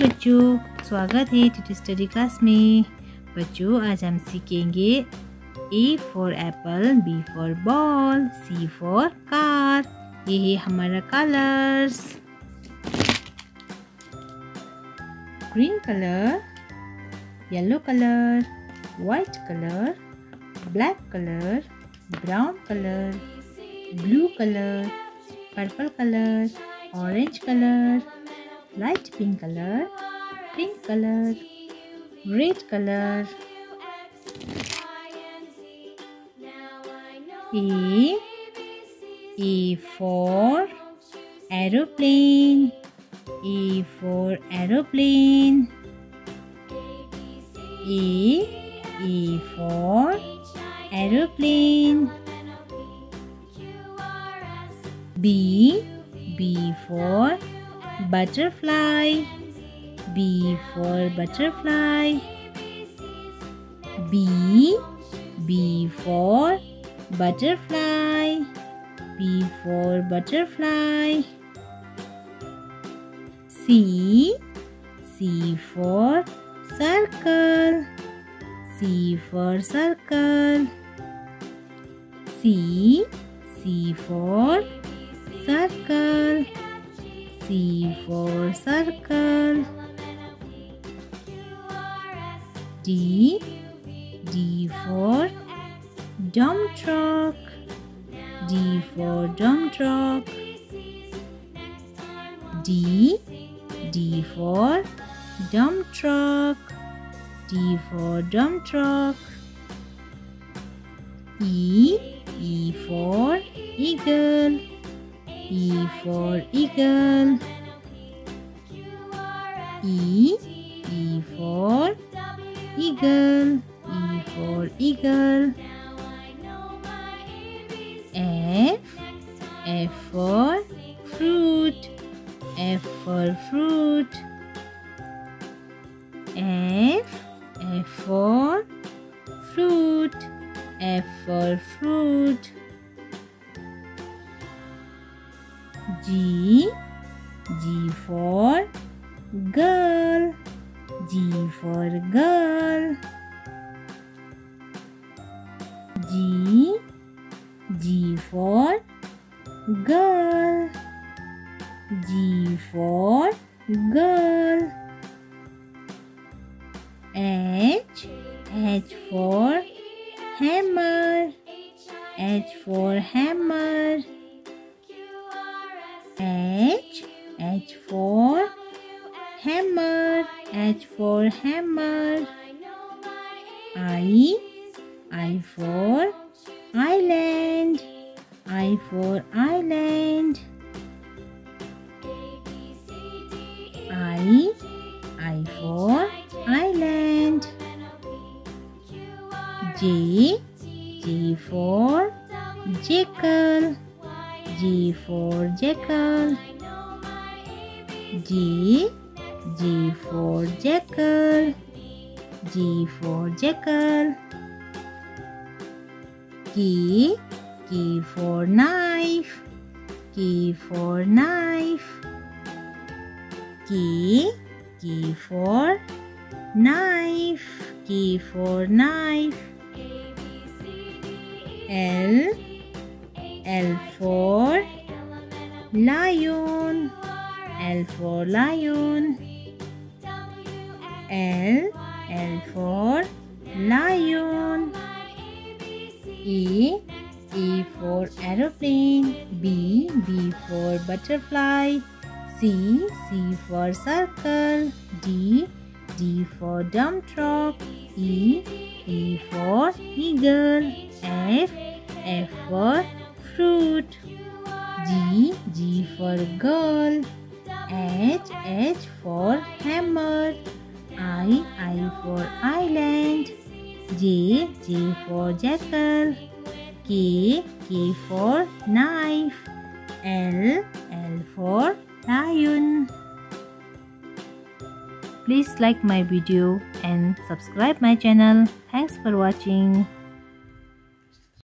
बच्चों, स्वागत है टी स्टडी क्लास में। बच्चों, आज हम सीखेंगे A for apple B for ball C for car ये है हमारा colours green colour yellow colour white colour black colour brown colour blue colour purple colour orange colour light pink color, pink color, red color. A A for aeroplane. E for aeroplane. A A for aeroplane. B B for butterfly. B for butterfly. B. B for butterfly. B for butterfly. C. C for circle. C for circle. C. C for circle C for circle. D D for dump truck. D for dump truck. D D for dump truck. D for dump truck. E E for eagle. E for eagle. E, E for eagle. E for eagle. F, F for fruit. F for fruit. F, F for fruit. F for fruit. G G for girl G for girl G G for girl G for girl H H for hammer H for hammer H for hammer. H for hammer. I. I for island. I for island. I. I for island. J. J for jackal G for jackal. G G for jackal. G for jackal. K K for knife. K for knife. K K for knife. K for knife. L L for lion. L for lion. L L for lion. E E for aeroplane. B B for butterfly. C C for circle. D D for dump truck. E E for eagle. F F for fruit. G G for girl. H H for hammer. I I for island. J J for jackal. K K for knife. L L for lion. Please like my video and subscribe my channel. Thanks for watching.